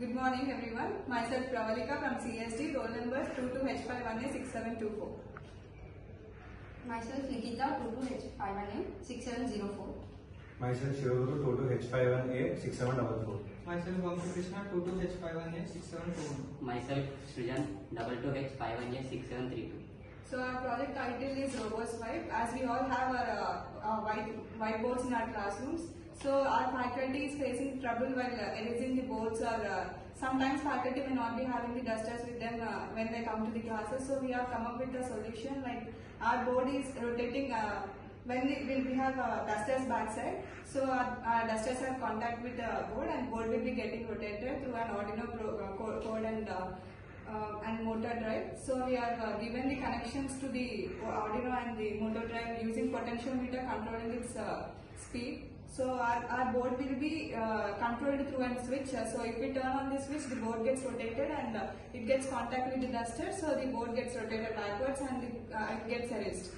Good morning everyone. Myself Pravalika from CSD, roll number 22H51A6724. Myself Nikita, 22H51A 6704. Myself Shivaguru, 22H51A 6744. Myself Vamsi Krishna, 22H51A 6721. Myself Srijan, double two H five one eight six seven three two. So our project title is RoboSwipe. As we all have our uh, uh, white whiteboards in our classrooms, so our faculty is facing trouble while uh, erasing the boards or uh, sometimes faculty may not be having the dusters with them uh, when they come to the classes. So we have come up with a solution like our board is rotating when we, when we have uh, dusters backside. So our, our dusters have contact with the board and board will be getting rotated through an Arduino pro, code and uh, uh, and motor drive. So we have uh, given the connections to the Arduino and the motor drive using potentiometer controlling its speed. So our, our board will be uh, controlled through a switch. So if we turn on the switch, the board gets rotated and uh, it gets contact with the duster. So the board gets rotated backwards and the, uh, it gets erased.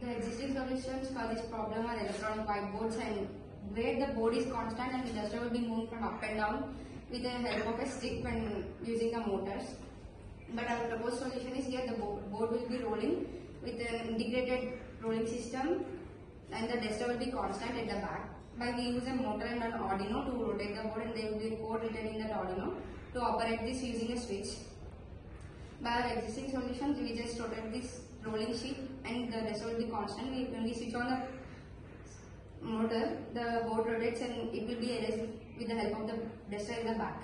The existing solutions for this problem are electronic whiteboards and where the board is constant and the duster will be moving from up and down with the help of a stick when using the motors. But our proposed solution is here the board will be rolling with an integrated rolling system and the duster will be constant at the back. By we use a motor and an Arduino to rotate the board and there will be a code written in that Arduino to operate this using a switch. By our existing solutions, we just rotate this rolling sheet and the rest will be constant. We, when we switch on the motor, the board rotates and it will be erased with the help of the duster in the back.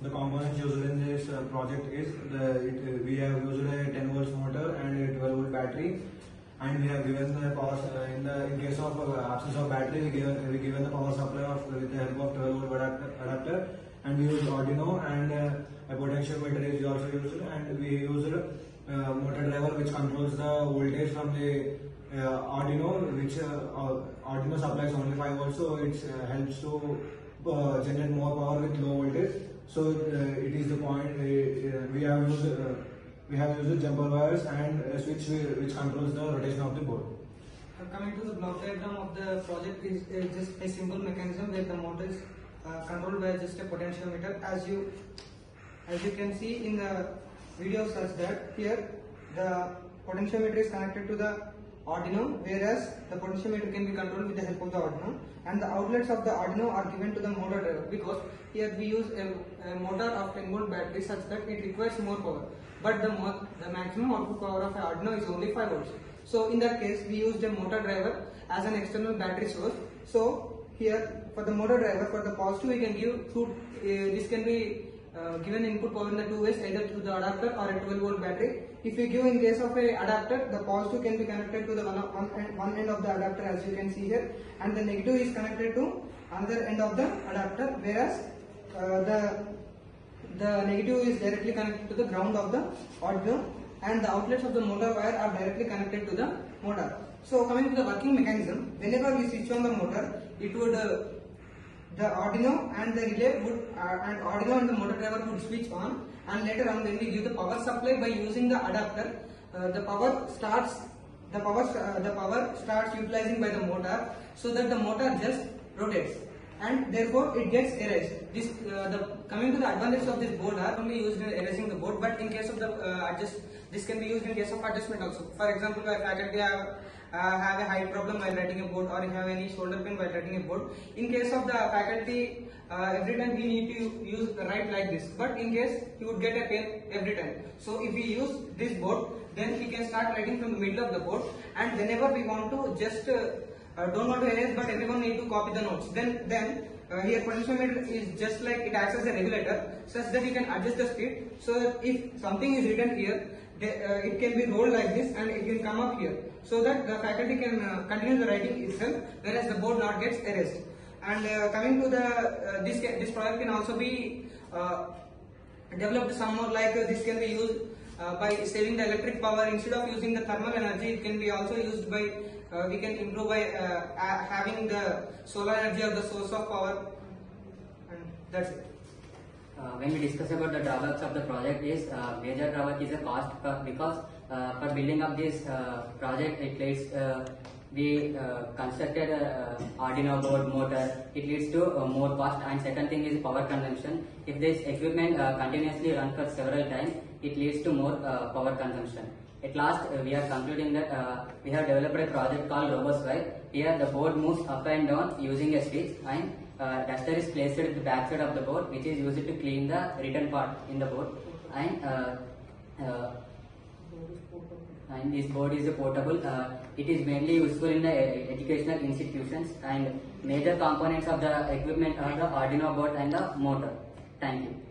The components used in this uh, project is the it, uh, we have used a 10 volts motor and a 12 volt battery, and we have given the power uh, in the in case of uh, absence of battery we given we given the power supply of with the help of 12 volt adapter, adapter. And we use Arduino and uh, a potentiometer is also used. And we use uh, motor driver which controls the voltage from the uh, Arduino which uh, uh, Arduino supplies only 5 volts. So it uh, helps to uh, generate more power with low voltage. So uh, it is the point uh, uh, we have used uh, we have used jumper wires and a switch which controls the rotation of the board. Uh, Coming to the block diagram of the project is just a simple mechanism where the motor is uh, controlled by just a potentiometer. As you as you can see in the video such that here the potentiometer is connected to the Arduino whereas the potentiometer can be controlled with the help of the Arduino and the outlets of the Arduino are given to the motor driver because here we use a, a motor of 10 volt battery such that it requires more power but the, the maximum output power of an Arduino is only 5 volts. So in that case we used a motor driver as an external battery source. So here for the motor driver for the positive we can give two, uh, this can be uh, given input power in the two ways either through the adapter or a 12 volt battery. If you give in case of a adapter the positive can be connected to the one, one, end, of the adapter as you can see here and the negative is connected to another end of the adapter whereas uh, the the negative is directly connected to the ground of the Arduino and the outlets of the motor wire are directly connected to the motor. So coming to the working mechanism, whenever we switch on the motor, it would uh, the Arduino and the relay would uh, and Arduino and the motor driver would switch on and later on when we give the power supply by using the adapter, uh, the power starts the power uh, the power starts utilizing by the motor so that the motor just rotates and therefore it gets erased. This uh, the coming to the advantage of this board are only used in erasing the board, but in case of the uh, adjust, this can be used in case of adjustment also. For example, if faculty have uh, have a height problem while writing a board, or have any shoulder pain while writing a board. In case of the faculty, uh, every time we need to use write like this, but in case he would get a pain every time. So if we use this board, then we can start writing from the middle of the board, and whenever we want to just uh, uh, don't want to erase but everyone need to copy the notes then then uh, here potentiometer is just like it acts as a regulator such that you can adjust the speed so if something is written here uh, it can be rolled like this and it can come up here. So that the faculty can uh, continue the writing itself whereas the board not gets erased. And uh, coming to the uh, this this product can also be uh, developed some more like uh, this can be used by saving the electric power. Instead of using the thermal energy it can be also used by we can improve by having the solar energy as the source of power. And that's it Uh, when we discuss about the drawbacks of the project is uh, major drawback is the cost uh, because uh, for building up this uh, project it takes uh, we constructed Arduino board motor. It leads to more cost. And second thing is power consumption. If this equipment continuously run for several times, it leads to more power consumption. At last, we are concluding that we have developed a project called RoboSwipe. Here, the board moves up and down using a switch, and uh, duster is placed at the back side of the board, which is used to clean the written part in the board. And uh, uh, and this board is a portable. Uh, it is mainly useful in the educational institutions and major components of the equipment are the Arduino board and the motor. Thank you.